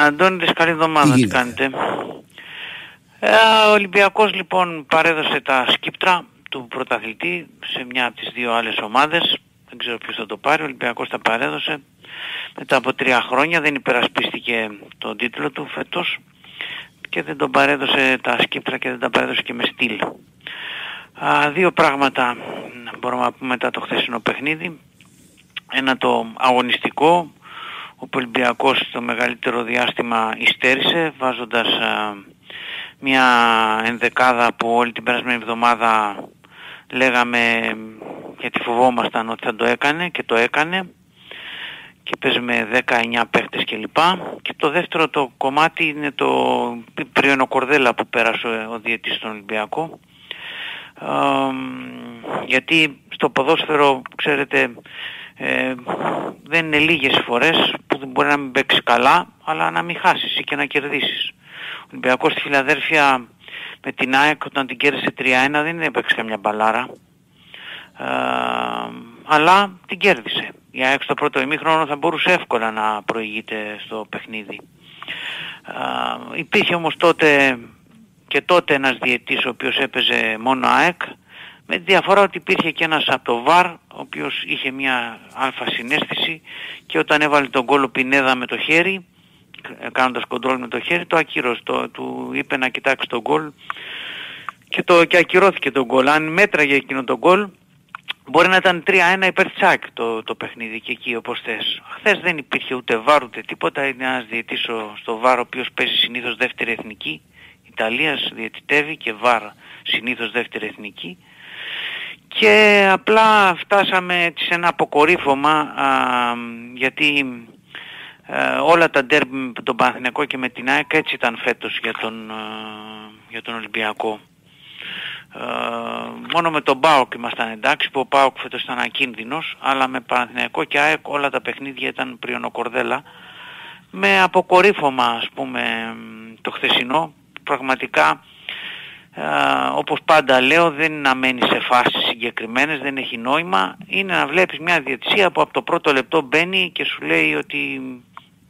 Αντώνης, καλή εβδομάδα, τι, κάνετε. Ε, ο Ολυμπιακός λοιπόν παρέδωσε τα σκύπτρα του πρωταθλητή σε μια από τις δύο άλλες ομάδες. Δεν ξέρω ποιος θα το πάρει, ο Ολυμπιακός τα παρέδωσε. Μετά από τρία χρόνια δεν υπερασπίστηκε τον τίτλο του φέτος και δεν τον παρέδωσε τα σκύπτρα και δεν τα παρέδωσε και με στυλ. Α, δύο πράγματα μπορούμε να πούμε μετά το χθεσινό παιχνίδι. Ένα το αγωνιστικό, ο Ολυμπιακός το μεγαλύτερο διάστημα υστέρησε βάζοντας μια ενδεκάδα που όλη την περασμένη εβδομάδα λέγαμε γιατί φοβόμασταν ότι θα το έκανε και το έκανε και παίζει με 19 παίχτες κλπ. Και το δεύτερο το κομμάτι είναι το πριονοκορδέλα που πέρασε ο διετής στον Ολυμπιακό. γιατί στο ποδόσφαιρο, ξέρετε, ε, δεν είναι λίγες φορές που μπορεί να μην παίξεις καλά, αλλά να μην χάσεις ή και να κερδίσεις. Ο Ολυμπιακός στη Φιλαδέρφια με την ΑΕΚ όταν την κέρδισε 3-1 δεν έπαιξε καμιά μπαλάρα. Ε, αλλά την κέρδισε. Η ΑΕΚ στο πρώτο ημίχρονο θα μπορούσε εύκολα να προηγείται στο παιχνίδι. Ε, υπήρχε όμως τότε και τότε ένας διετής ο οποίος έπαιζε μόνο ΑΕΚ με διαφορά ότι υπήρχε και ένας από το ΒΑΡ ο οποίος είχε μια αλφα συνέστηση και όταν έβαλε τον κόλλο Πινέδα με το χέρι κάνοντας κοντρόλ με το χέρι το ακύρωσε, το, του είπε να κοιτάξει τον γκολ και, το, και ακυρώθηκε τον γκολ. Αν μέτραγε εκείνο τον γκολ μπορεί να ήταν 3-1 υπέρ τσάκ το, το παιχνίδι και εκεί όπως θες. Χθες δεν υπήρχε ούτε βάρ ούτε τίποτα, είναι ένας διαιτής στο βάρ ο οποίος παίζει συνήθως δεύτερη εθνική Ιταλίας διαιτητεύει και βάρ συνήθως δεύτερη εθνική και απλά φτάσαμε σε ένα αποκορύφωμα α, γιατί ε, όλα τα ντέρμπι με τον Παναθηναϊκό και με την ΑΕΚ έτσι ήταν φέτος για τον, ε, για τον Ολυμπιακό. Ε, μόνο με τον ΠΑΟΚ ήμασταν εντάξει που ο ΠΑΟΚ φέτος ήταν ακίνδυνος αλλά με Παναθηναϊκό και ΑΕΚ όλα τα παιχνίδια ήταν πριονοκορδέλα με αποκορύφωμα ας πούμε το χθεσινό πραγματικά ε, όπως πάντα λέω δεν είναι να μένεις σε φάσεις συγκεκριμένες, δεν έχει νόημα είναι να βλέπεις μια διετησία που από το πρώτο λεπτό μπαίνει και σου λέει ότι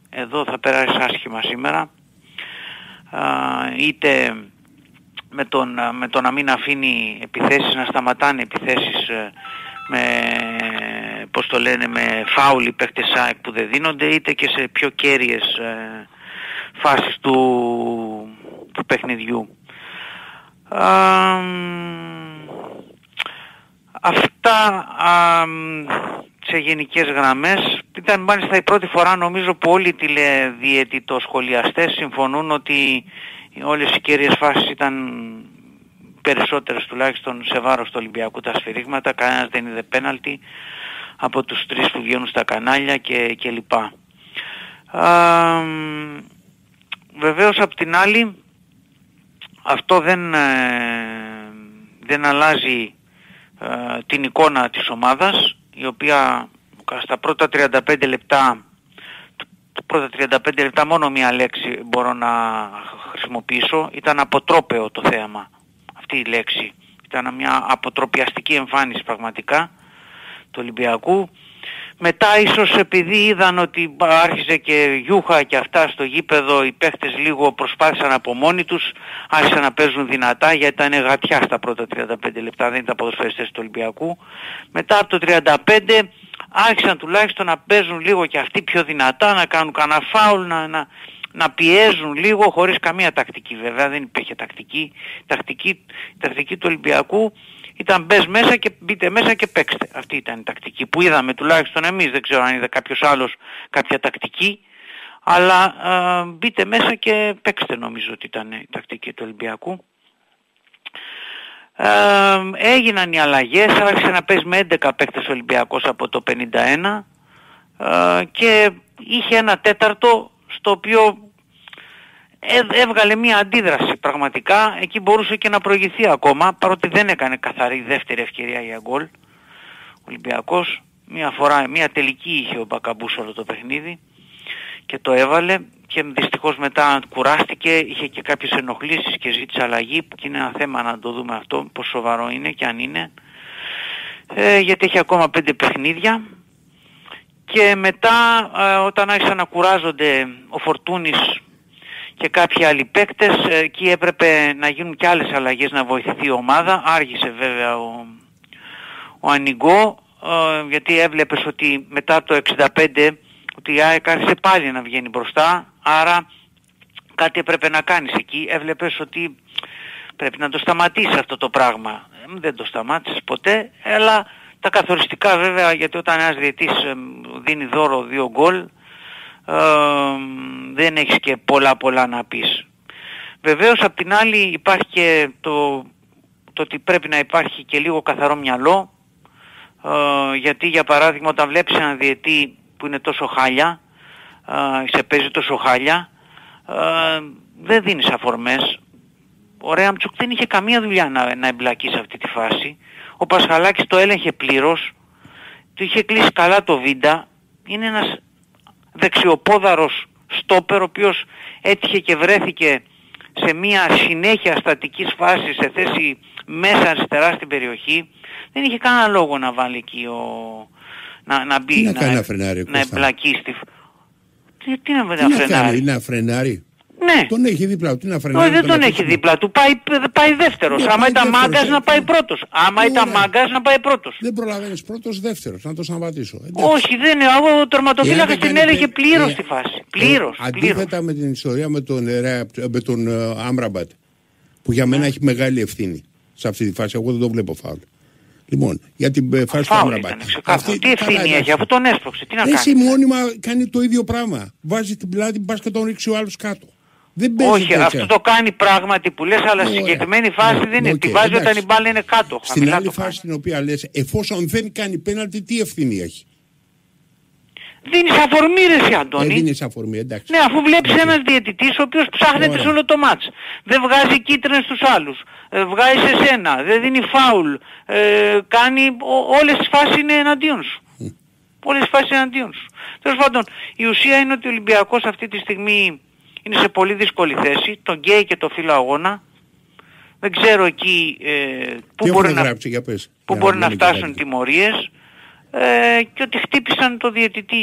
εδώ θα περάσεις άσχημα σήμερα είτε με τον, με το να μην αφήνει επιθέσεις, να σταματάνε επιθέσεις ε, με, πώς το λένε, με φάουλοι παίχτες που δεν δίνονται, είτε και σε πιο κέρυες ε, φάσεις του, του παιχνιδιού. Αυτά σε γενικές γραμμές. Ήταν μάλιστα η πρώτη φορά νομίζω που όλοι οι τηλεδιαιτητοσχολιαστές συμφωνούν ότι όλες οι κέρυες φάσεις ήταν περισσότερες τουλάχιστον σε βάρος του Ολυμπιακού τα σφυρίγματα, κανένας δεν είδε πέναλτι από τους τρεις που βγαίνουν στα κανάλια και, και λοιπά. Α, βεβαίως απ' την άλλη αυτό δεν, ε, δεν αλλάζει ε, την εικόνα της ομάδας η οποία στα πρώτα 35 λεπτά τα πρώτα 35 λεπτά μόνο μία λέξη μπορώ να χρησιμοποιήσω. Ήταν αποτρόπαιο το θέαμα αυτή η λέξη. Ήταν μια αποτροπιαστική εμφάνιση πραγματικά του Ολυμπιακού μετά ίσως επειδή είδαν ότι άρχισε και γιούχα και αυτά στο γήπεδο οι παίχτες λίγο προσπάθησαν από μόνοι τους άρχισαν να παίζουν δυνατά γιατί ήταν γατιά στα πρώτα 35 λεπτά δεν ήταν ποδοσφαιριστές του Ολυμπιακού. Μετά από το 35 άρχισαν τουλάχιστον να παίζουν λίγο και αυτοί πιο δυνατά να κάνουν κανένα φάουλ να, να, να πιέζουν λίγο χωρίς καμία τακτική βέβαια δεν υπήρχε τακτική τακτική, η τακτική του Ολυμπιακού ήταν μπες μέσα και μπείτε μέσα και παίξτε. Αυτή ήταν η τακτική που είδαμε τουλάχιστον εμείς. Δεν ξέρω αν είδε κάποιος άλλος κάποια τακτική. Αλλά ε, μπείτε μέσα και παίξτε νομίζω ότι ήταν η τακτική του Ολυμπιακού. Ε, έγιναν οι αλλαγές, άρχισε να παίζει με 11 παίκτες Ολυμπιακός από το 51 ε, και είχε ένα τέταρτο στο οποίο έβγαλε μια αντίδραση πραγματικά, εκεί μπορούσε και να προηγηθεί ακόμα, παρότι δεν έκανε καθαρή δεύτερη ευκαιρία για γκολ. Ο Ολυμπιακός, μια φορά, μια τελική είχε ο Μπακαμπούς όλο το παιχνίδι και το έβαλε και δυστυχώς μετά κουράστηκε, είχε και κάποιες ενοχλήσεις και ζήτησε αλλαγή και είναι ένα θέμα να το δούμε αυτό, πόσο σοβαρό είναι και αν είναι. Ε, γιατί έχει ακόμα πέντε παιχνίδια και μετά ε, όταν άρχισαν να κουράζονται ο Φορτούνης και κάποιοι άλλοι παίκτες. Εκεί έπρεπε να γίνουν και άλλες αλλαγές να βοηθηθεί η ομάδα. Άργησε βέβαια ο, ο Ανιγκό ε, γιατί έβλεπες ότι μετά το 65 ότι η ΑΕΚ άρχισε πάλι να βγαίνει μπροστά άρα κάτι έπρεπε να κάνεις εκεί. Έβλεπες ότι πρέπει να το σταματήσεις αυτό το πράγμα. Ε, δεν το σταμάτησες ποτέ, αλλά τα καθοριστικά βέβαια γιατί όταν ένας διετής ε, δίνει δώρο δύο γκολ ε, δεν έχεις και πολλά πολλά να πεις. Βεβαίως απ' την άλλη υπάρχει και το, το ότι πρέπει να υπάρχει και λίγο καθαρό μυαλό ε, γιατί για παράδειγμα όταν βλέπεις έναν διετή που είναι τόσο χάλια, ε, σε παίζει τόσο χάλια, ε, δεν δίνεις αφορμές. Ο Ρέαμτσουκ δεν είχε καμία δουλειά να, να εμπλακεί σε αυτή τη φάση. Ο Πασχαλάκης το έλεγχε πλήρως, του είχε κλείσει καλά το βίντα. Είναι ένας δεξιοπόδαρος στόπερ ο οποίος έτυχε και βρέθηκε σε μια συνέχεια στατικής φάσης σε θέση μέσα αριστερά στην περιοχή. Δεν είχε κανένα λόγο να βάλει εκεί ο... να, να μπει, να, να, φρενάρι, να εμπλακεί στη... Τι, τι να, τι να φρενάρει; να φρενάρει; Ναι. Τον έχει δίπλα του. Τι να φρενάρει. Όχι, δεν τον έχει δίπλα του. Πάει, πάει δεύτερος. Άμα ήταν μάγκας να πάει πρώτος. Άμα ήταν μάγκας να πάει πρώτος. Δεν προλαβαίνεις πρώτος, δεύτερος. Να το σταματήσω. Όχι, δεν είναι. Ο τερματοφύλακας την έλεγε πλήρως τη φάση. Πλήρως. Αντίθετα με την ιστορία με τον, με τον Άμραμπατ. Που για μένα έχει μεγάλη ευθύνη σε αυτή τη φάση. Εγώ δεν το βλέπω φάουλ. Λοιπόν, για την φάση του Άμραμπατ. Αυτή, τι ευθύνη έχει, αφού τον έσπρωξε. Τι να κάνεις; Εσύ μόνιμα κάνει το ίδιο πράγμα. Βάζει την πλάτη, πας και τον ρίξει ο άλλος κάτω. Δεν Όχι, τέτοια. αυτό το κάνει πράγματι που λες, αλλά στη συγκεκριμένη φάση δεν είναι. Okay, τη βάζει όταν η μπάλα είναι κάτω. Στην άλλη φάση την οποία λες, εφόσον δεν κάνει πέναλτι, τι ευθύνη έχει; Δίνεις αφορμή ρε εσύ Αντώνη. Ε, δίνεις αφορμή, εντάξει. Ναι, αφού βλέπεις okay. ένας διαιτητής ο οποίος ψάχνεται σε όλο το μάτς. Δεν βγάζει κίτρινες στους άλλους. Ε, βγάζει σε σένα. Δεν δίνει φάουλ. Ε, κάνει... Ό, όλες τις φάσεις είναι εναντίον σου. Mm. Όλες τις φάσεις είναι εναντίον σου. Τέλος πάντων, η ουσία είναι ότι ο Ολυμπιακός αυτή τη στιγμή είναι σε πολύ δύσκολη θέση. Τον γκέι και το φύλλο αγώνα. Δεν ξέρω εκεί ε, πού μπορεί, να, για πες, που για μπορεί να, φτάσουν τιμωρίες ε, και ότι χτύπησαν το διαιτητή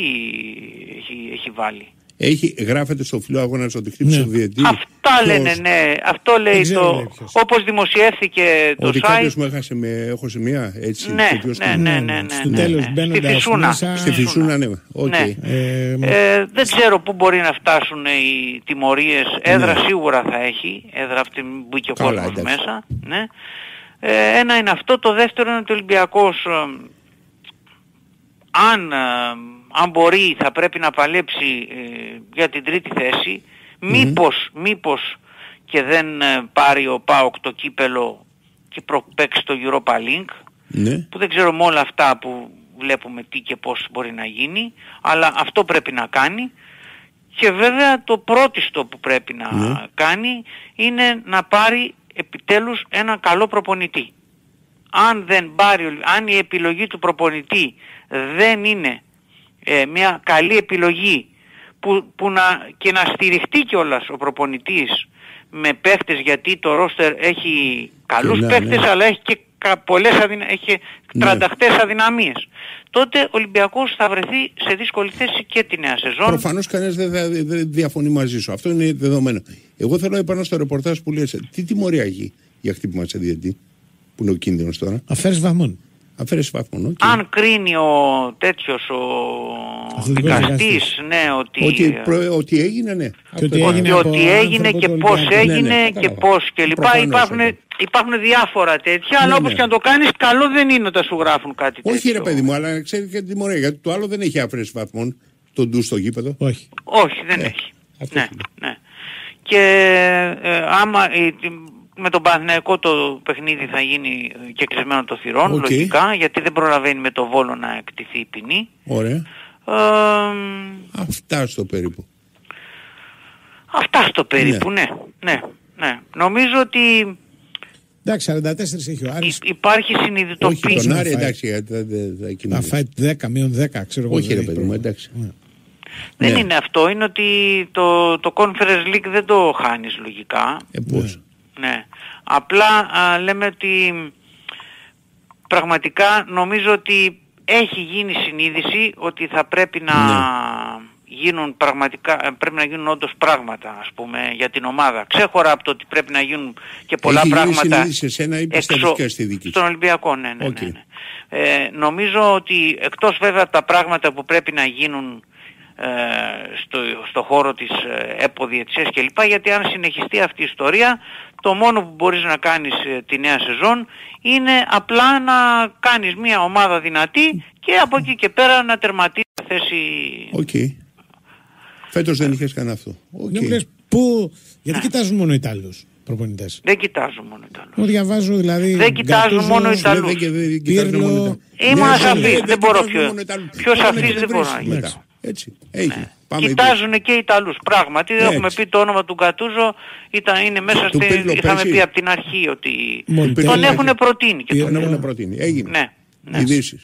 έχει, έχει βάλει. Έχει, γράφεται στο φιλό αγώνας ότι χτύπησε ναι. το διαιτητή. Αυτά λένε, ναι. Αυτό λέει το. Όπως δημοσιεύθηκε το ότι site. Ότι κάποιος μου έχασε με έχω σημεία έτσι. Ναι, ναι, ναι, ναι, ναι, Στο τέλος Στη Φυσούνα. Στη Φυσούνα, ναι. Okay. ναι. Ε, ε, δεν ξέρω πού μπορεί να φτάσουν οι τιμωρίες. Έδρα ναι. σίγουρα θα έχει. Έδρα αυτή που μπήκε ο κόσμος μέσα. Ναι. Ε, ένα είναι αυτό. Το δεύτερο είναι ότι ο Ολυμπιακός αν, αν μπορεί θα πρέπει να παλέψει ε, για την τρίτη θέση. Μήπως, μήπως και δεν ε, πάρει ο ΠΑΟΚ το κύπελο και προπαίξει το Europa Link. Ναι. Που δεν ξέρω με όλα αυτά που βλέπουμε τι και πώς μπορεί να γίνει. Αλλά αυτό πρέπει να κάνει. Και βέβαια το πρώτιστο που πρέπει να Ναι. κάνει είναι να πάρει επιτέλους ένα καλό προπονητή. Αν δεν πάρει, αν η επιλογή του προπονητή δεν είναι ε, μια καλή επιλογή που, που να, και να στηριχτεί κιόλας ο προπονητής με παίχτες γιατί το ρόστερ έχει καλούς Ναι, παίχτες ναι. αλλά έχει και κα- πολλές αδυνα... έχει Ναι. τρανταχτές αδυναμίες. Τότε ο Ολυμπιακός θα βρεθεί σε δύσκολη θέση και τη νέα σεζόν. Προφανώς κανένας δεν, θα- δεν διαφωνεί μαζί σου. Αυτό είναι δεδομένο. Εγώ θέλω επάνω στο ρεπορτάζ που λες, τι τιμωρία έχει για χτύπημα σε διαιτητή, που είναι ο κίνδυνος τώρα; Αφαίρεση βαθμών. Αφαίρεση βαθμών. οκ. Αν κρίνει ο τέτοιος ο Αθλητικός δικαστής, δικαστής. ναι, ότι, Ότι, προ- ότι έγινε, ναι. Αυτό ότι είναι. έγινε ότι, από ότι έγινε άνθρωπο και του πώς Ολυμπιακού. έγινε Ναι, ναι, και κατάλαβα. πώς και λοιπά. Προφανώς, Υπάρχουν, ναι. υπάρχουν διάφορα τέτοια, αλλά Ναι, όπως ναι. και να το κάνεις, καλό δεν είναι όταν σου γράφουν κάτι τέτοιο. Όχι ρε παιδί μου, αλλά ξέρει και τη τιμωρία. Γιατί το άλλο δεν έχει αφαίρεση βαθμών. Το ντου στο γήπεδο. Όχι. Όχι, δεν Ε, έχει. αυτό Ναι, είναι. ναι. Και ε, άμα ε, τι- με τον Παναθηναϊκό το παιχνίδι θα γίνει ε, και κεκλεισμένων των θυρών, Οκ. λογικά, γιατί δεν προλαβαίνει με το Βόλο να εκτιθεί η ποινή. Ωραία. Ε, Αυτά στο περίπου. αυτά στο περίπου, ναι. ναι, ναι. Νομίζω ότι Εντάξει, 44 έχει ο Άρης. υ- υπάρχει Όχι συνειδητοποίηση. τον να Άρη, φάει. εντάξει, γιατί δεν δεν- δεν Θα κινούμαστε. φάει 10, μείον 10, ξέρω εγώ. Όχι δεν ρε έχει παιδί μου, πρόβλημα. εντάξει. Ναι. Δεν Ναι. είναι αυτό, είναι ότι το, το Conference League δεν το χάνεις λογικά. Ε, πώς; Ναι. Απλά α, λέμε ότι πραγματικά νομίζω ότι έχει γίνει συνείδηση ότι θα πρέπει να Ναι. γίνουν πραγματικά, ε, πρέπει να γίνουν όντως πράγματα ας πούμε για την ομάδα. Ξέχωρα από το ότι πρέπει να γίνουν και πολλά Έχει γίνει πράγματα συνείδησης σε σένα ή πιστεύεις και στη δική σου; στον Ολυμπιακό, ναι, ναι, Οκ. ναι, ναι. Ε, νομίζω ότι εκτός βέβαια από τα πράγματα που πρέπει να γίνουν ε, στο, στο χώρο της ε, διαιτησίας κλπ. Γιατί αν συνεχιστεί αυτή η ιστορία, το μόνο που μπορείς να κάνεις ε, τη νέα σεζόν είναι απλά να κάνεις μια ομάδα δυνατή και από εκεί και πέρα να τερματίσεις τη θέση... Οκ. Φέτος δεν είχες κανένα αυτό. Οκ. Ναι, μου λες, πού, γιατί κοιτάζουν μόνο οι Ιταλούς προπονητές; Δεν κοιτάζω μόνο Ιταλούς. Μου διαβάζω δηλαδή. Δεν κοιτάζουν Γκατούζο, μόνο οι Ναι, Ιταλούς. δεν και- δεν κοιτάζουν Πίρλο. μόνο τα- Ήμουν Ναι, σαφής, ναι, δεν μπορώ κοιτάζουν πιο- μόνο τα- πιο Πάμε σαφής και δεν μπορώ βρίσκεις να μετά. γίνω. Έτσι. Έγινε. Πάμε Κοιτάζουν και οι Ιταλούς. Πράγματι, Ναι, έχουμε έτσι. πει το όνομα του Γκατούζο, ήταν, είναι μέσα Του στην... Πίρλο Είχαμε πέρσι. πει από την αρχή ότι Μοντέλα. τον έχουν προτείνει. Και εκεί. τον... Τον έχουν προτείνει. Έγινε. Ναι, ναι. Ειδήσεις.